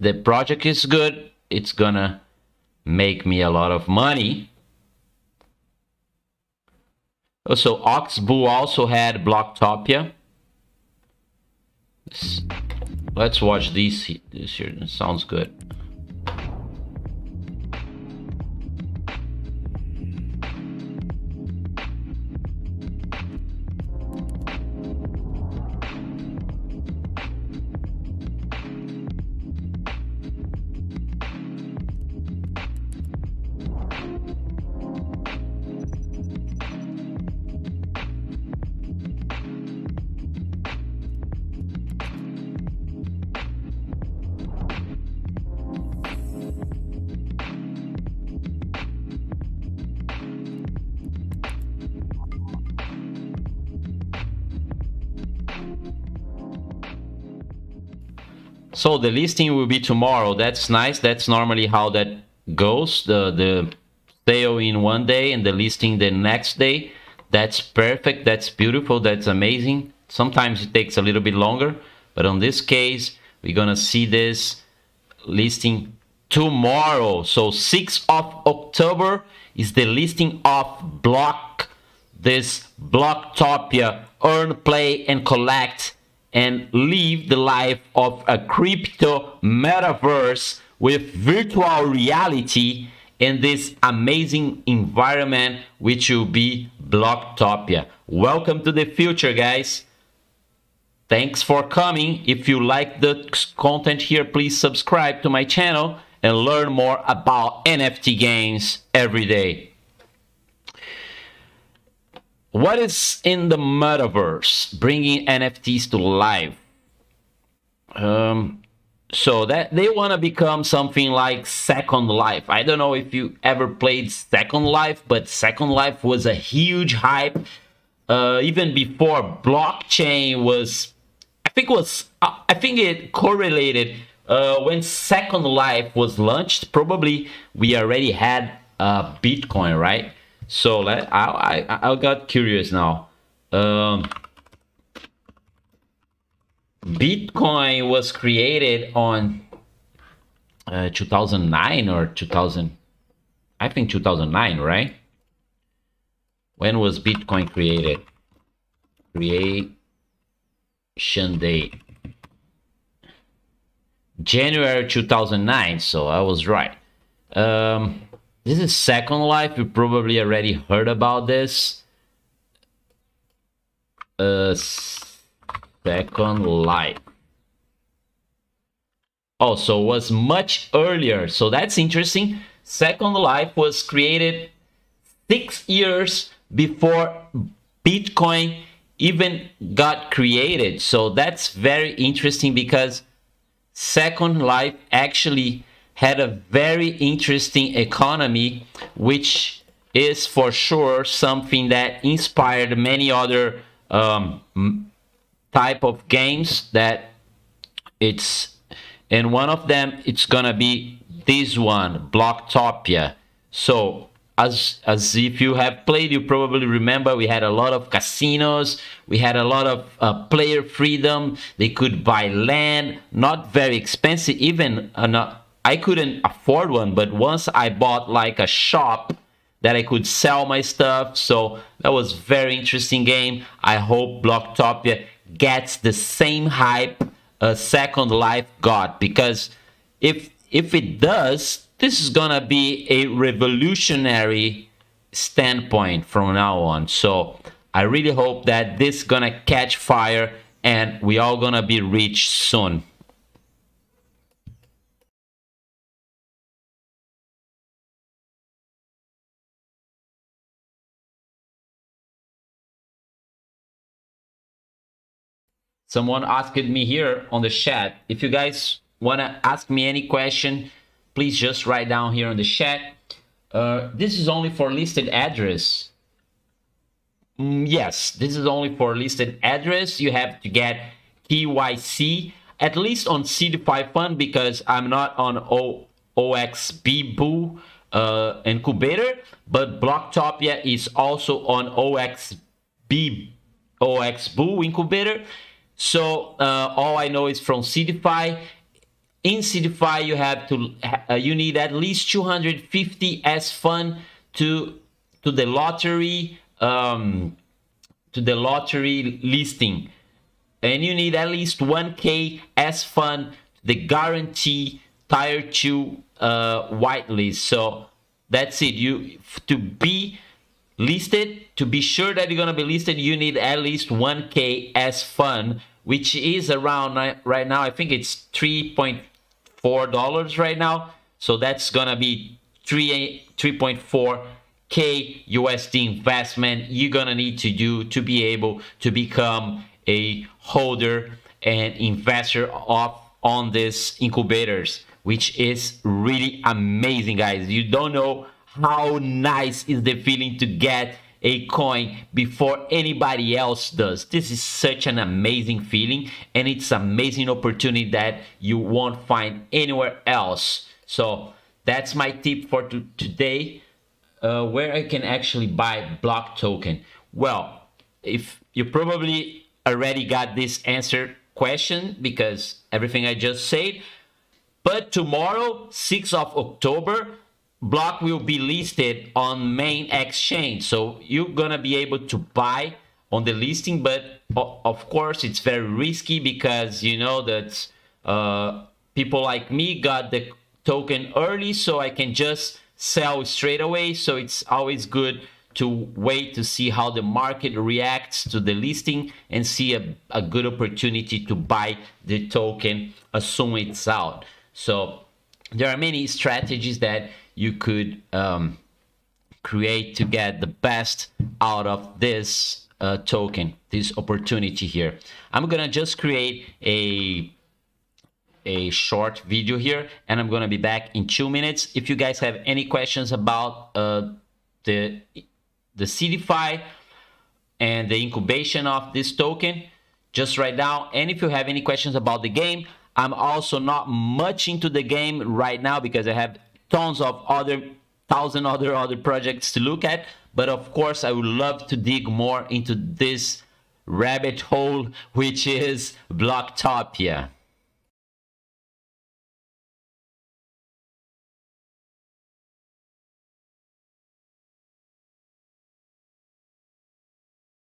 the project is good, it's gonna make me a lot of money. So OxBull also had Bloktopia. Let's watch these this here. It sounds good. So the listing will be tomorrow. That's nice. That's normally how that goes. The the sale in one day and the listing the next day. That's perfect. That's beautiful. That's amazing. Sometimes it takes a little bit longer, but on this case, we're gonna see this listing tomorrow. So 6th of October is the listing of BLOK, this Bloktopia, earn, play, and collect and live the life of a crypto metaverse with virtual reality in this amazing environment which will be Bloktopia. Welcome to the future guys. Thanks for coming. If you like the content here, please subscribe to my channel and learn more about NFT games every day. What is in the metaverse? Bringing NFTs to life. Um, so that they want to become something like Second Life. I don't know if you ever played Second Life, but Second Life was a huge hype. Uh, even before blockchain was, I think was, uh, I think it correlated uh, when Second Life was launched. Probably we already had uh, Bitcoin, right? So let I I I got curious now. Um, Bitcoin was created on uh, 2009 or 2000. I think 2009, right? When was Bitcoin created? Creation date. January 2009, so I was right. Um, this is Second Life. You probably already heard about this. Uh, Second Life. Oh, so was much earlier. So that's interesting. Second Life was created six years before Bitcoin even got created. So that's very interesting because Second Life actually had a very interesting economy, which is for sure something that inspired many other um, type of games that it's and one of them it's gonna be this one bloktopia so as as if you have played you probably remember we had a lot of casinos we had a lot of uh, player freedom. They could buy land not very expensive even uh, not I couldn't afford one, but once I bought like a shop that I could sell my stuff. So that was very interesting game. I hope Bloktopia gets the same hype uh, Second Life got because if if it does, this is gonna be a revolutionary standpoint from now on. So I really hope that this gonna catch fire and we all gonna be rich soon. Someone asked me here on the chat. If you guys want to ask me any question, please just write down here on the chat. Uh, this is only for listed address. Mm, yes, this is only for listed address. You have to get KYC, at least on Seedify Fund, because I'm not on o OXB Boo uh, incubator, but Bloktopia is also on OXB OX Boo incubator. So uh, all I know is from Seedify. in Seedify you have to uh, you need at least 250 SFUND to to the lottery um, to the lottery listing. And you need at least 1k SFUND the guarantee tier 2 uh, whitelist so that's it. You to be listed to be sure that you're gonna be listed you need at least 1k SFUND which is around uh, right now i think it's 3.4 dollars right now. So that's gonna be 3 3.4 k usd investment you're gonna need to do to be able to become a holder and investor of on these incubators which is really amazing guys. You don't know how nice is the feeling to get a coin before anybody else does. This is such an amazing feeling and it's amazing opportunity that you won't find anywhere else. So that's my tip for today uh, where I can actually buy block token. Well, if you probably already got this answer question because everything I just said, but tomorrow, 6th of October, block will be listed on main exchange. So you're gonna be able to buy on the listing but of course it's very risky because you know that uh, people like me got the token early so I can just sell straight away. So it's always good to wait to see how the market reacts to the listing and see a, a good opportunity to buy the token as soon it's out. So there are many strategies that you could um, create to get the best out of this uh, token, this opportunity here. I'm gonna just create a a short video here and I'm gonna be back in two minutes. If you guys have any questions about uh, the the Seedify and the incubation of this token, just write down. And if you have any questions about the game, I'm also not much into the game right now because I have tons of other thousand other other projects to look at. But of course i would love to dig more into this rabbit hole which is bloktopia